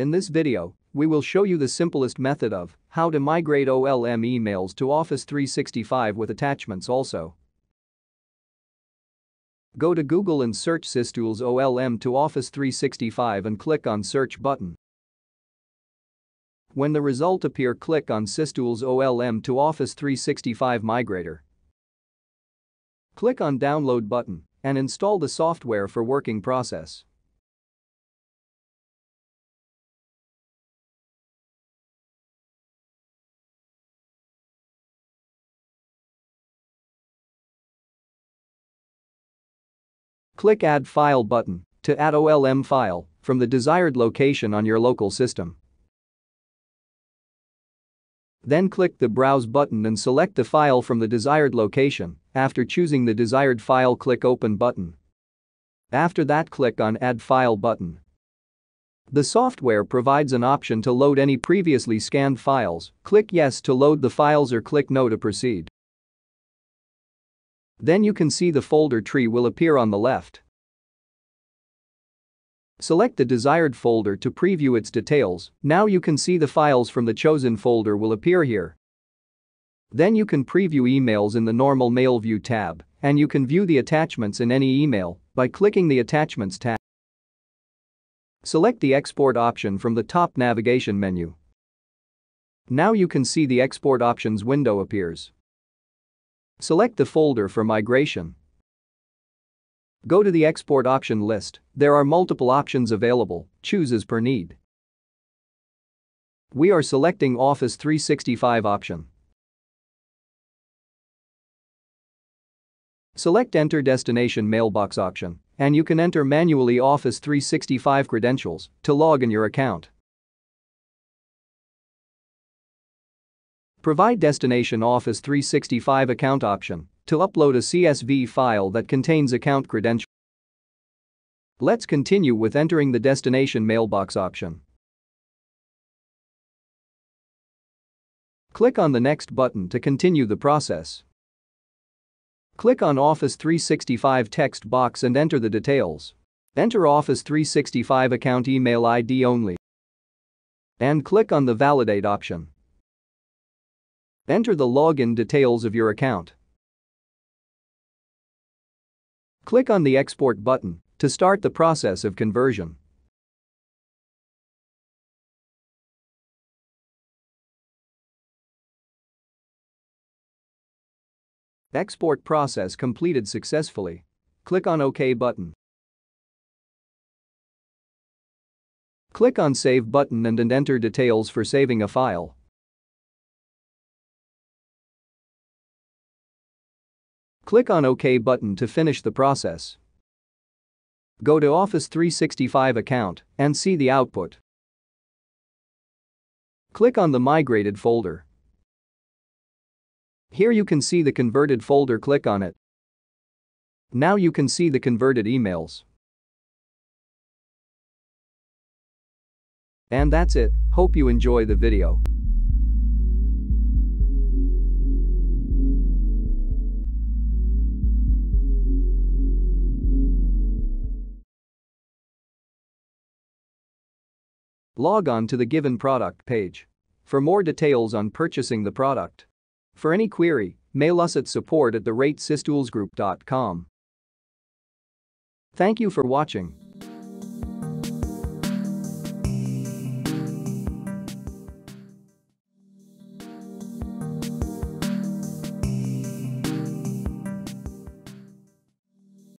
In this video, we will show you the simplest method of how to migrate OLM emails to Office 365 with attachments also. Go to Google and search SysTools OLM to Office 365 and click on Search button. When the result appear click on SysTools OLM to Office 365 Migrator. Click on Download button and install the software for working process. Click Add File button to add OLM file from the desired location on your local system. Then click the Browse button and select the file from the desired location. After choosing the desired file click Open button. After that click on Add File button. The software provides an option to load any previously scanned files, click Yes to load the files or click No to proceed. Then you can see the folder tree will appear on the left. Select the desired folder to preview its details, now you can see the files from the chosen folder will appear here. Then you can preview emails in the normal Mail View tab, and you can view the attachments in any email by clicking the Attachments tab. Select the Export option from the top navigation menu. Now you can see the Export options window appears. Select the folder for migration. Go to the export option list, there are multiple options available, choose as per need. We are selecting Office 365 option. Select Enter Destination Mailbox option, and you can enter manually Office 365 credentials to log in your account. Provide Destination Office 365 account option to upload a CSV file that contains account credentials. Let's continue with entering the destination mailbox option. Click on the Next button to continue the process. Click on Office 365 text box and enter the details. Enter Office 365 account email ID only. And click on the Validate option. Enter the login details of your account. Click on the Export button to start the process of conversion. Export process completed successfully. Click on OK button. Click on Save button and, and enter details for saving a file. Click on OK button to finish the process. Go to Office 365 account and see the output. Click on the migrated folder. Here you can see the converted folder click on it. Now you can see the converted emails. And that's it, hope you enjoy the video. Log on to the given product page. For more details on purchasing the product. For any query, mail us at support at the Thank you for watching.